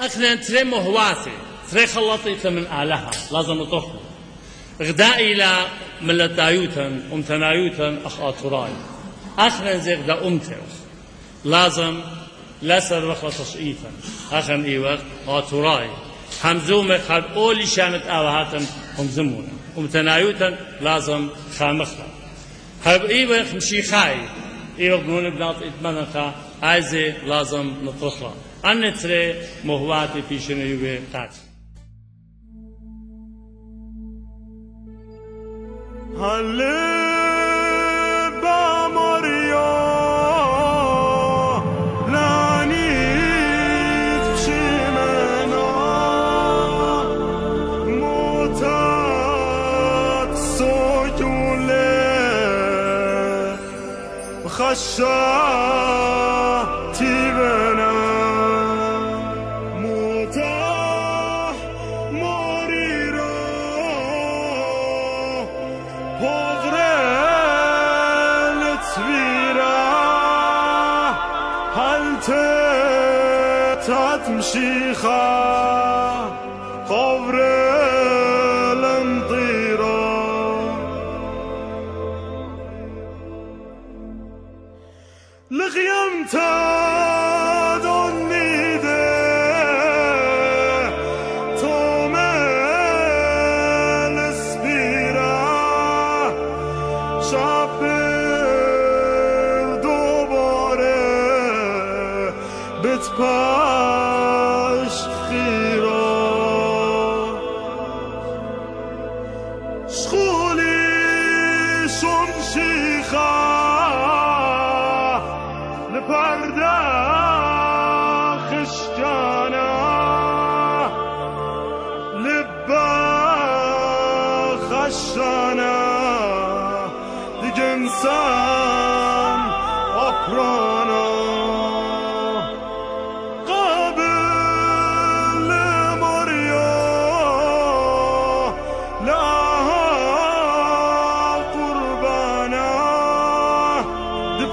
أخنا تري مهواتي تري خلطي من آلها لازم نطخ غداء إلى ملتايوتا أمتنايوتا أخ أطراي أخنا زي غدا أمتر لازم لسر وخلص إيتا أخن إيوة أطراي همزوم خد أولي شامت آوهاتا هم زمونا أمتنايوتا لازم خامخلا هب إيوة خمشي خاي. إيوة بنون بنات إتمنى خا. عايزة لازم نطخلا أن تري مهواتي في شنو يوي قاتل Haleba Maria Lanit Shimena سمت تت مشي خا قبر الانطيرا لغيمتك بتپاش خیرا شخولی شون شیخا لپرده خشکانه لبا خشانه. دیگه انسان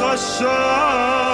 خشاب